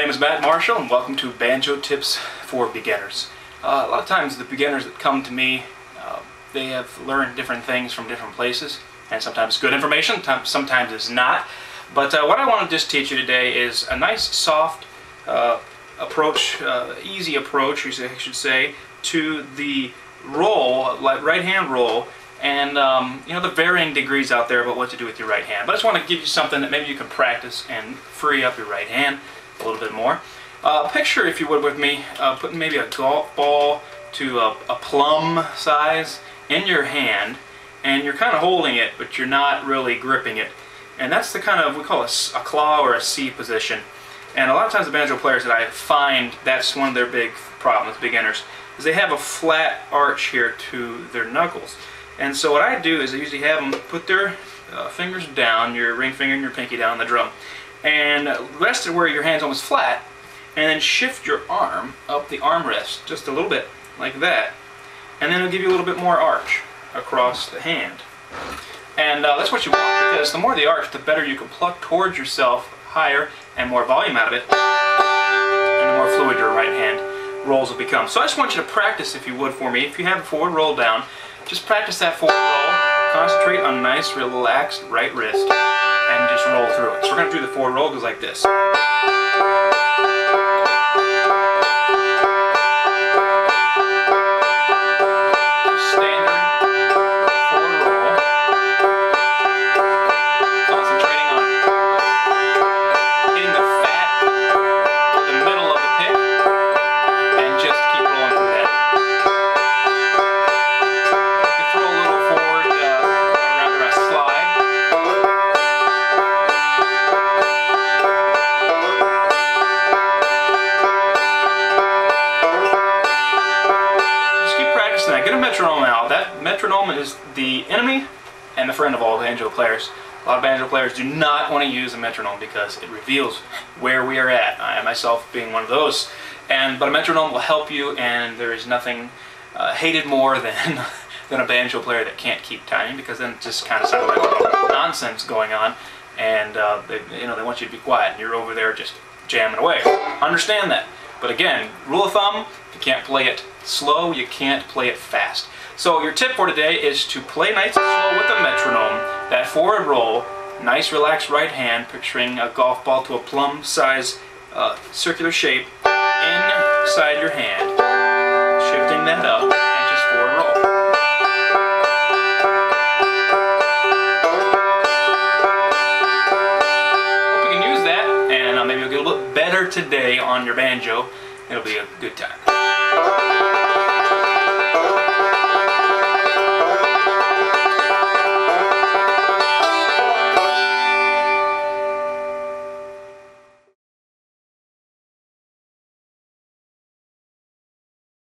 name is Matt Marshall and welcome to Banjo Tips for Beginners. Uh, a lot of times the beginners that come to me, uh, they have learned different things from different places and sometimes good information, sometimes it's not. But uh, what I want to just teach you today is a nice soft uh, approach, uh, easy approach I should say, to the roll, right hand roll and um, you know the varying degrees out there about what to do with your right hand. But I just want to give you something that maybe you can practice and free up your right hand a little bit more. Uh, picture, if you would, with me, uh, putting maybe a golf ball to a, a plum size in your hand, and you're kind of holding it, but you're not really gripping it. And that's the kind of, we call it a claw or a C position. And a lot of times the banjo players that I find, that's one of their big problems, beginners, is they have a flat arch here to their knuckles. And so what I do is I usually have them put their uh, fingers down, your ring finger and your pinky down on the drum, and rest it where your hand's almost flat, and then shift your arm up the armrest just a little bit, like that, and then it'll give you a little bit more arch across the hand. And uh, that's what you want, because the more the arch, the better you can pluck towards yourself higher and more volume out of it, and the more fluid your right hand rolls will become. So I just want you to practice, if you would, for me. If you have a forward roll down, just practice that forward roll. Concentrate on nice, relaxed right wrist and just roll through it. So we're going to do the forward roll, goes like this. That metronome is the enemy and the friend of all banjo players. A lot of banjo players do not want to use a metronome because it reveals where we are at. I myself being one of those. And But a metronome will help you and there is nothing uh, hated more than, than a banjo player that can't keep time because then it just kind of sounds like nonsense going on and uh, they, you know, they want you to be quiet and you're over there just jamming away. Understand that. But again, rule of thumb, if you can't play it slow, you can't play it fast. So your tip for today is to play nice and slow with the metronome, that forward roll, nice relaxed right hand, picturing a golf ball to a plum size uh, circular shape inside your hand, shifting that up, and just forward roll. Hope you can use that, and uh, maybe you'll get a little better today on your banjo. It'll be a good time.